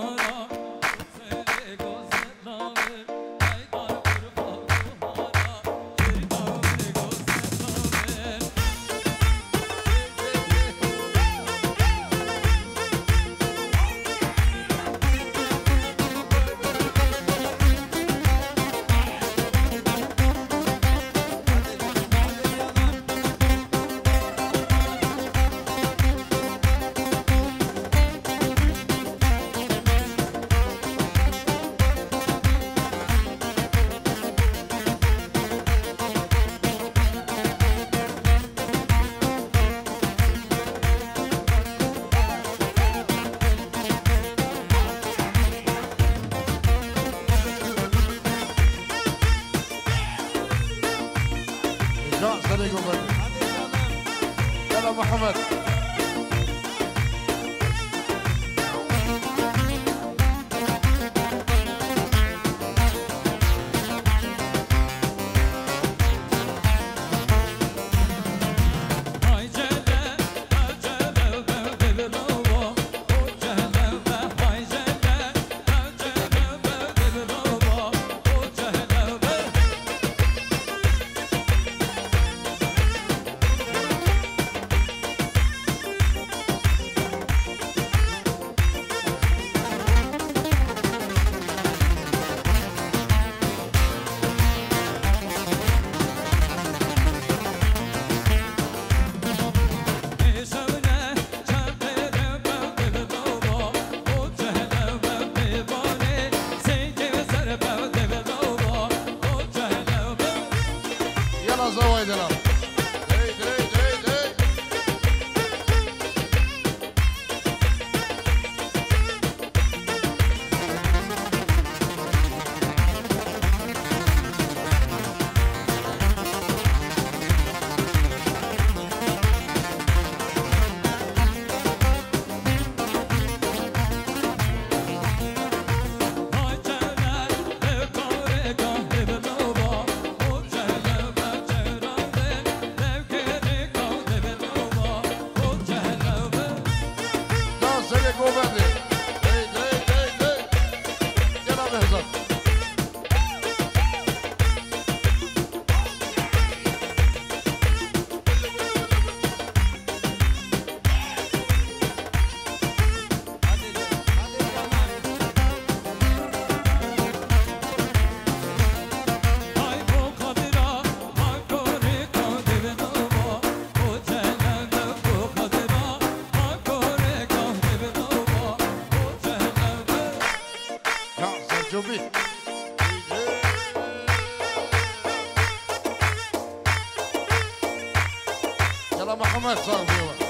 Ram محمد صاحبي